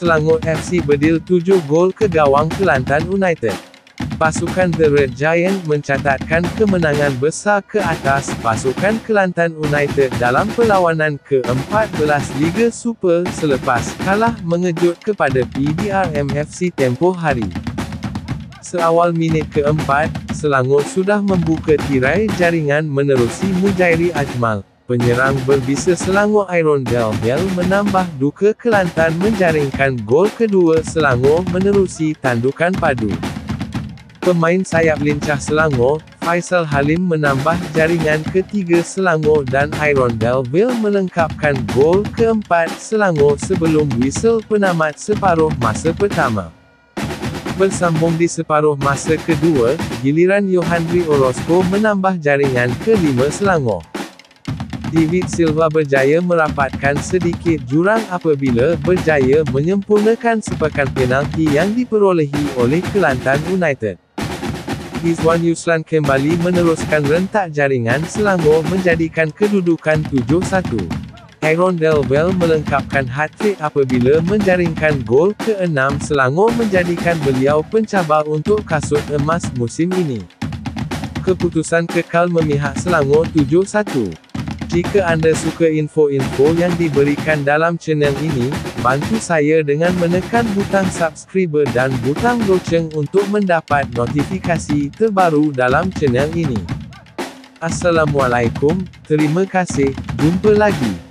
Selangor FC berdil 7 gol ke gawang Kelantan United. Pasukan The Red Giant mencatatkan kemenangan besar ke atas pasukan Kelantan United dalam perlawanan ke-14 Liga Super selepas kalah mengejut kepada PDRM FC tempoh hari. Seawal minit keempat, Selangor sudah membuka tirai jaringan menerusi Mujairi Ajmal. Penyerang berbisa Selangor Iron Delbel menambah duka Kelantan menjaringkan gol kedua Selangor menerusi tandukan padu. Pemain sayap lincah Selangor, Faisal Halim menambah jaringan ketiga Selangor dan Iron Delville melengkapkan gol keempat Selangor sebelum whistle penamat separuh masa pertama. Bersambung di separuh masa kedua, giliran Yohandri Orozco menambah jaringan kelima Selangor. David Silva berjaya merapatkan sedikit jurang apabila berjaya menyempurnakan sepakan penalti yang diperolehi oleh Kelantan United. Izwan Yuslan kembali meneruskan rentak jaringan Selangor menjadikan kedudukan 7-1. Aaron Delvel melengkapkan hat-trick apabila menjaringkan gol ke-6 Selangor menjadikan beliau pencabar untuk kasut emas musim ini. Keputusan kekal memihak Selangor 7-1. Jika anda suka info-info yang diberikan dalam channel ini, bantu saya dengan menekan butang subscribe dan butang loceng untuk mendapat notifikasi terbaru dalam channel ini. Assalamualaikum, terima kasih, jumpa lagi.